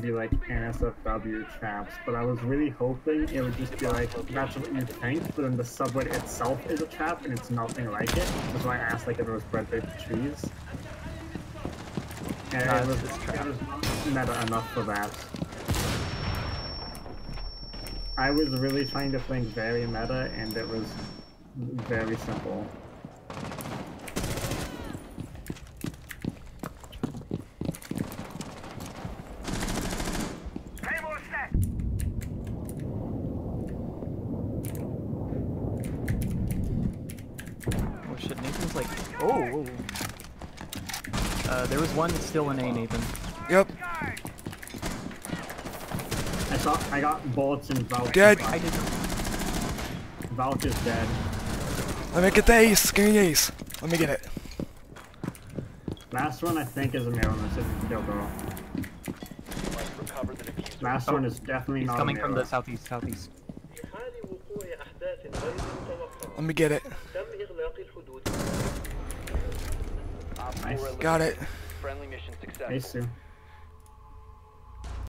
be like NSFW traps, but I was really hoping it would just be like that's what you think, but then the subway itself is a trap and it's nothing like it. That's why I asked like if it was bred by trees. And Nah, it was, it was meta enough for that. I was really trying to think very meta, and it was very simple. Oh shit, Nathan's like, oh. Uh, there was one still in A, Nathan. Yep. I saw, I got bullets and Valk. Dead. I did. Valk is dead. Let me get the ace. Give me the ace. Let me get it. Last one I think is a mirror Mississippi kill girl. Last oh, one is definitely he's not coming from the southeast, southeast. Let me get it. Nice. Got it. Friendly mission successful. Ace too.